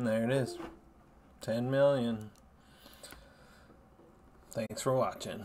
And there it is. 10 million. Thanks for watching.